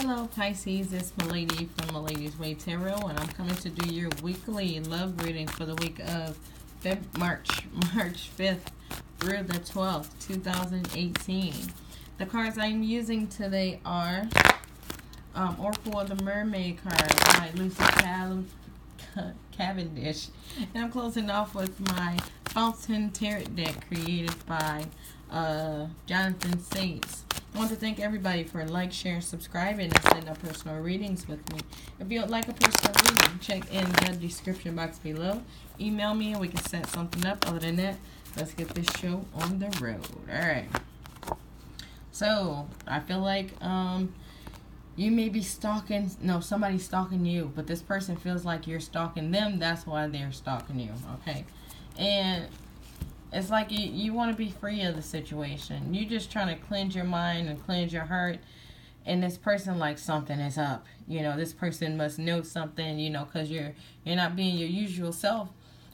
Hello Pisces, it's Malady from Malady's Way Tarot and I'm coming to do your weekly love reading for the week of Feb March, March 5th through the 12th, 2018. The cards I'm using today are um, Oracle of the Mermaid card by Lucy Cal Cavendish. And I'm closing off with my Fountain Tarot deck created by uh, Jonathan Saints. I want to thank everybody for like, share, subscribing, and sending personal readings with me. If you would like a personal reading, check in the description box below. Email me and we can set something up. Other than that, let's get this show on the road. Alright. So, I feel like um, you may be stalking, no, somebody's stalking you, but this person feels like you're stalking them. That's why they're stalking you, okay? And it's like you, you want to be free of the situation. You're just trying to cleanse your mind and cleanse your heart. And this person like something is up. You know, this person must know something, you know, because you're, you're not being your usual self.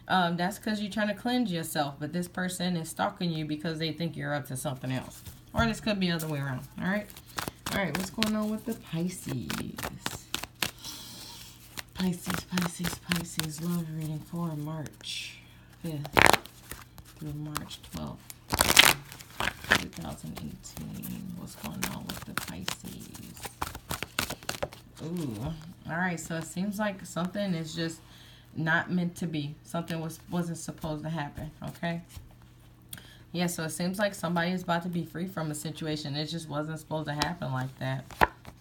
Um, that's because you're trying to cleanse yourself. But this person is stalking you because they think you're up to something else. Or this could be the other way around. All right? All right, what's going on with the Pisces? Pisces, Pisces, Pisces. Love reading for March 5th through March 12th, 2018. What's going on with the Pisces? Ooh. Alright, so it seems like something is just not meant to be. Something was, wasn't supposed to happen, okay? Yeah, so it seems like somebody is about to be free from a situation. It just wasn't supposed to happen like that.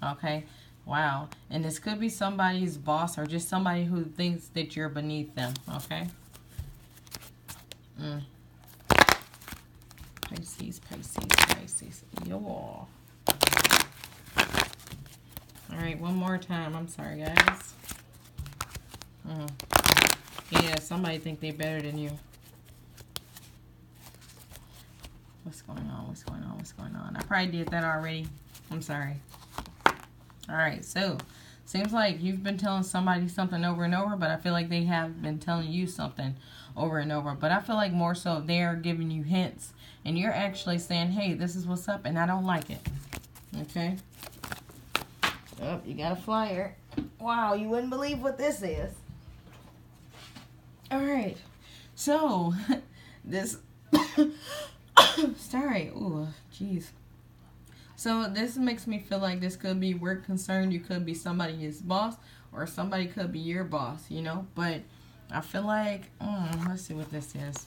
Okay? Wow. And this could be somebody's boss or just somebody who thinks that you're beneath them. Okay? Mm. Pisces, Pisces, Pisces. Y'all. Alright, one more time. I'm sorry, guys. Mm. Yeah, somebody think they better than you. What's going on? What's going on? What's going on? I probably did that already. I'm sorry. Alright, so seems like you've been telling somebody something over and over, but I feel like they have been telling you something over and over. But I feel like more so they're giving you hints and you're actually saying, hey, this is what's up, and I don't like it. Okay? Oh, you got a flyer. Wow, you wouldn't believe what this is. All right. So, this... Sorry. Ooh, jeez. So, this makes me feel like this could be work concern. You could be somebody's boss, or somebody could be your boss, you know? But I feel like... Mm, let's see what this is.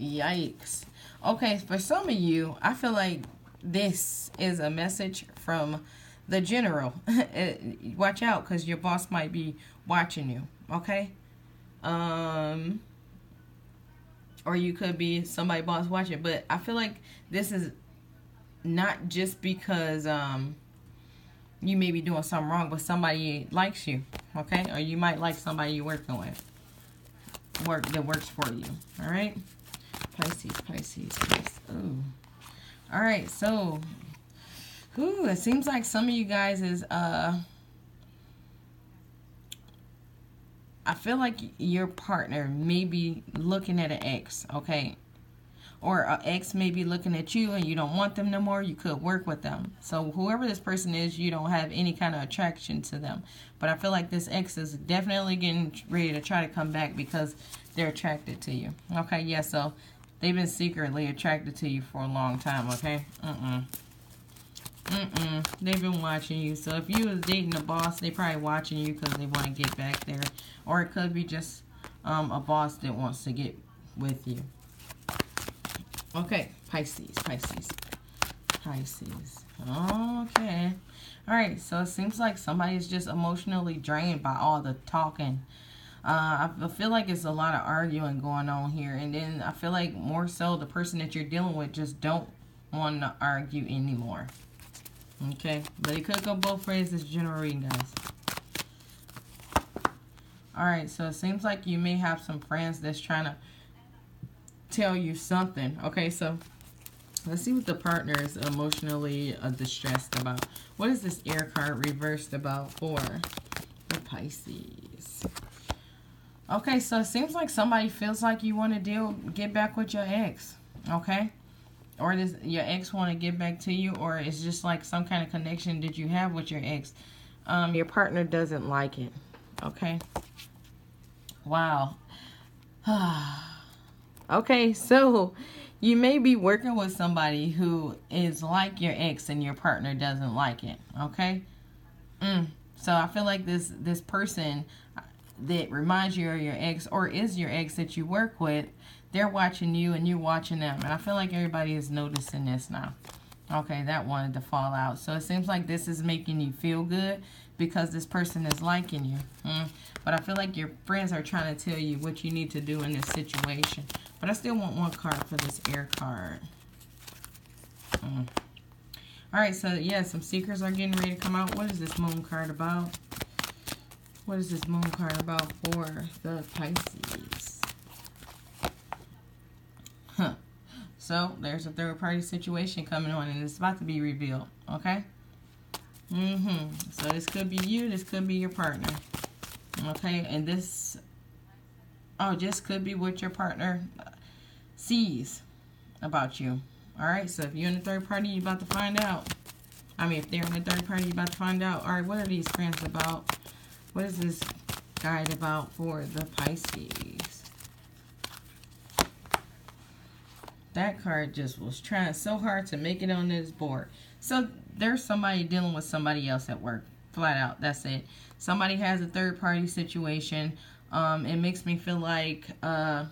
Yikes. Okay, for some of you, I feel like this is a message from the general. Watch out because your boss might be watching you, okay? Um, or you could be somebody boss watching. But I feel like this is not just because um, you may be doing something wrong, but somebody likes you, okay? Or you might like somebody you're working with, work that works for you, all right? Pisces, Pisces, Pisces. Oh. All right, so, whew, it seems like some of you guys is, uh, I feel like your partner may be looking at an ex, okay? Or an ex may be looking at you and you don't want them no more. You could work with them. So whoever this person is, you don't have any kind of attraction to them. But I feel like this ex is definitely getting ready to try to come back because they're attracted to you. Okay, yeah, so They've been secretly attracted to you for a long time, okay? Mm-mm. Mm-mm. They've been watching you. So if you was dating a boss, they probably watching you because they want to get back there. Or it could be just um, a boss that wants to get with you. Okay, Pisces, Pisces, Pisces. Okay. All right, so it seems like somebody is just emotionally drained by all the talking uh, I feel like it's a lot of arguing going on here. And then I feel like more so the person that you're dealing with just don't want to argue anymore. Okay? But it could go both ways. This general reading, guys. Alright, so it seems like you may have some friends that's trying to tell you something. Okay, so let's see what the partner is emotionally uh, distressed about. What is this air card reversed about for the Pisces? Okay, so it seems like somebody feels like you want to deal, get back with your ex. Okay? or does your ex want to get back to you, or it's just like some kind of connection that you have with your ex. Um, your partner doesn't like it. Okay. Wow. okay, so you may be working with somebody who is like your ex and your partner doesn't like it. Okay. Mm. So I feel like this this person that reminds you of your ex or is your ex that you work with, they're watching you and you're watching them. And I feel like everybody is noticing this now. Okay, that wanted to fall out. So it seems like this is making you feel good because this person is liking you. Mm. But I feel like your friends are trying to tell you what you need to do in this situation. But I still want one card for this air card. Mm. All right, so yeah, some secrets are getting ready to come out. What is this moon card about? What is this moon card about for the Pisces? Huh. So, there's a third party situation coming on and it's about to be revealed, okay? Mm-hmm. So, this could be you, this could be your partner. Okay, and this, oh, just could be what your partner sees about you. All right, so if you're in a third party, you're about to find out. I mean, if they're in a third party, you're about to find out. All right, what are these friends about? What is this guide about for the Pisces? That card just was trying so hard to make it on this board. So there's somebody dealing with somebody else at work. Flat out. That's it. Somebody has a third party situation. Um, it makes me feel like... Uh,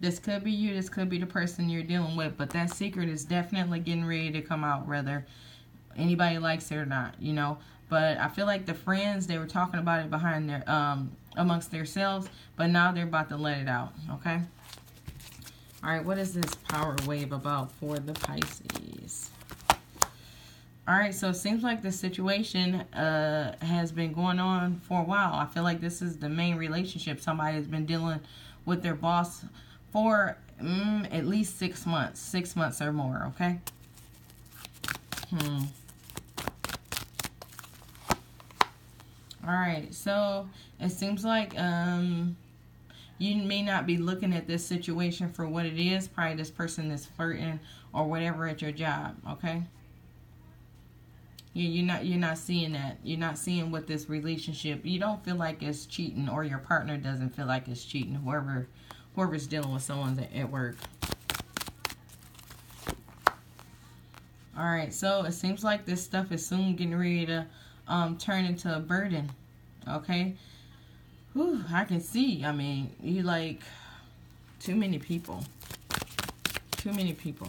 this could be you. This could be the person you're dealing with. But that secret is definitely getting ready to come out, whether anybody likes it or not, you know. But I feel like the friends, they were talking about it behind their, um, amongst themselves. But now they're about to let it out, okay? All right, what is this power wave about for the Pisces? All right, so it seems like the situation uh, has been going on for a while. I feel like this is the main relationship. Somebody has been dealing with their boss for mm, at least six months. Six months or more, okay? Hmm. Alright, so it seems like um, you may not be looking at this situation for what it is. Probably this person is flirting or whatever at your job, okay? You, you're not you're not seeing that. You're not seeing what this relationship. You don't feel like it's cheating, or your partner doesn't feel like it's cheating. Whoever whoever's dealing with someone at work. Alright, so it seems like this stuff is soon getting ready to um, turn into a burden. Okay? Whew, I can see. I mean, you like too many people. Too many people.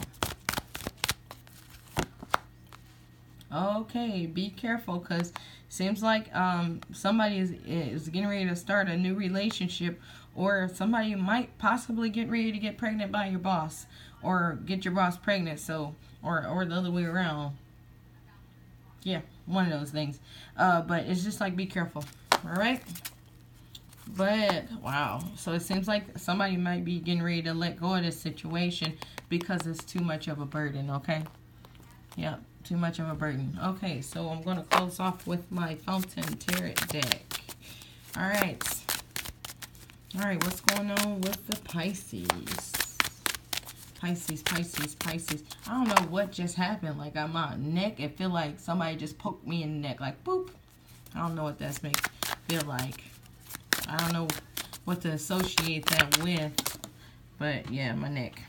Okay, be careful because seems like um, somebody is, is getting ready to start a new relationship or somebody might possibly get ready to get pregnant by your boss or get your boss pregnant so or or the other way around. Yeah one of those things. Uh but it's just like be careful all right but wow so it seems like somebody might be getting ready to let go of this situation because it's too much of a burden okay? Yeah too much of a burden okay so i'm going to close off with my fountain tarot deck all right all right, what's going on with the Pisces? Pisces, Pisces, Pisces. I don't know what just happened. Like, I'm on my neck, it feel like somebody just poked me in the neck. Like, boop. I don't know what that's make feel like. I don't know what to associate that with. But, yeah, my neck.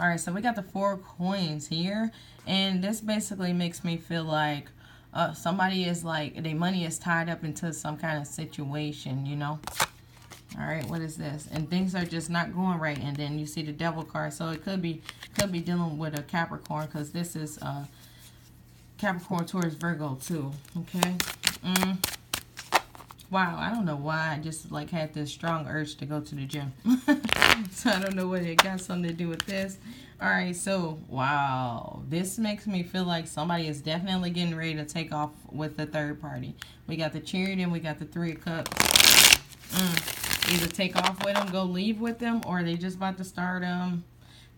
All right, so we got the four coins here. And this basically makes me feel like uh, somebody is like, their money is tied up into some kind of situation, you know? all right what is this and things are just not going right and then you see the devil card so it could be could be dealing with a capricorn because this is uh capricorn taurus virgo too okay mm. wow i don't know why i just like had this strong urge to go to the gym so i don't know what it got something to do with this all right so wow this makes me feel like somebody is definitely getting ready to take off with the third party we got the chariot and we got the three of cups mm either take off with them, go leave with them, or they just about to start um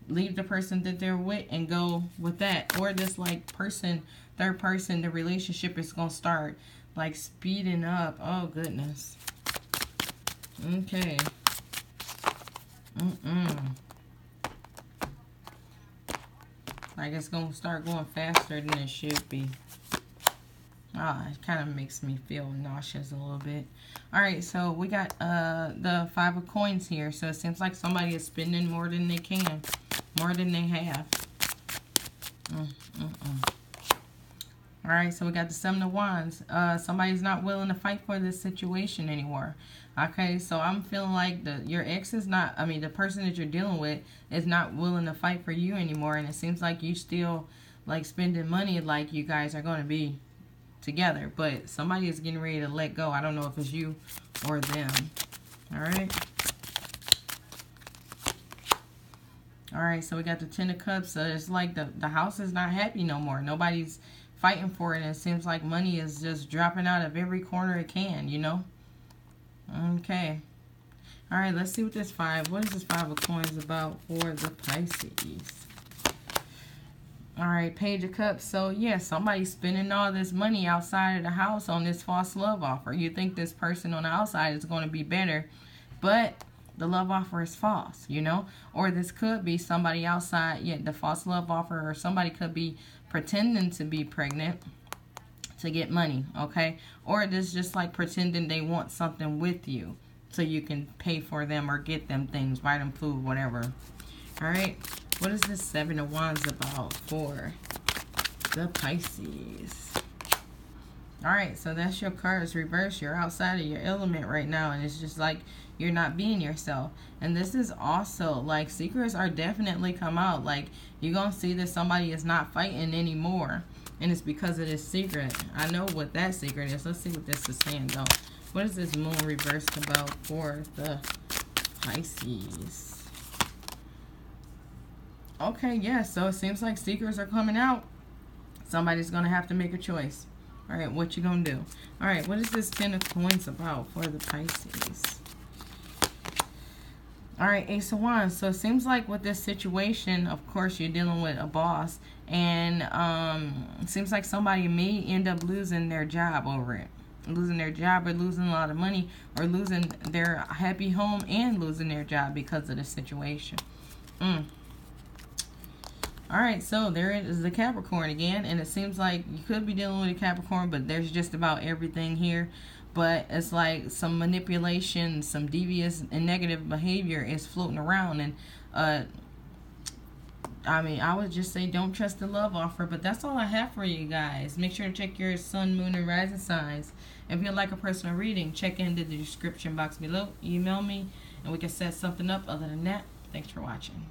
leave the person that they're with and go with that. Or this like person, third person, the relationship is gonna start like speeding up. Oh goodness. Okay. Mm-mm. Like it's going to start going faster than it should be. Ah, it kind of makes me feel nauseous a little bit. All right, so we got uh the five of coins here. So it seems like somebody is spending more than they can, more than they have. Mm, mm, mm. All right, so we got the seven of wands. Uh, somebody's not willing to fight for this situation anymore. Okay, so I'm feeling like the your ex is not. I mean, the person that you're dealing with is not willing to fight for you anymore, and it seems like you still like spending money like you guys are going to be together, but somebody is getting ready to let go. I don't know if it's you or them. All right. All right, so we got the Ten of Cups. So it's like the, the house is not happy no more. Nobody's fighting for it. And it seems like money is just dropping out of every corner it can, you know? Okay. All right, let's see what this five, what is this five of coins about for the Pisces? All right, Page of Cups. So, yeah, somebody's spending all this money outside of the house on this false love offer. You think this person on the outside is going to be better, but the love offer is false, you know? Or this could be somebody outside, yeah, the false love offer, or somebody could be pretending to be pregnant to get money, okay? Or this just like pretending they want something with you so you can pay for them or get them things, buy them food, whatever. All right. What is this Seven of Wands about for the Pisces? All right, so that's your cards reverse. You're outside of your element right now, and it's just like you're not being yourself. And this is also like secrets are definitely come out. Like you're gonna see that somebody is not fighting anymore, and it's because of this secret. I know what that secret is. Let's see what this is saying though. What is this moon reversed about for the Pisces? Okay, yes. Yeah, so it seems like secrets are coming out. Somebody's to have to make a choice. All right, what you to do? All right, what is this Ten of Coins about for the Pisces? All right, Ace of Wands. So it seems like with this situation, of course, you're dealing with a boss. And um, it seems like somebody may end up losing their job over it. Losing their job or losing a lot of money or losing their happy home and losing their job because of the situation. Mm. All right, so there is the Capricorn again, and it seems like you could be dealing with a Capricorn, but there's just about everything here. But it's like some manipulation, some devious and negative behavior is floating around, and uh, I mean, I would just say don't trust the love offer, but that's all I have for you guys. Make sure to check your sun, moon, and rising signs. If you'd like a personal reading, check into the description box below. Email me, and we can set something up. Other than that, thanks for watching.